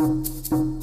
Thank you.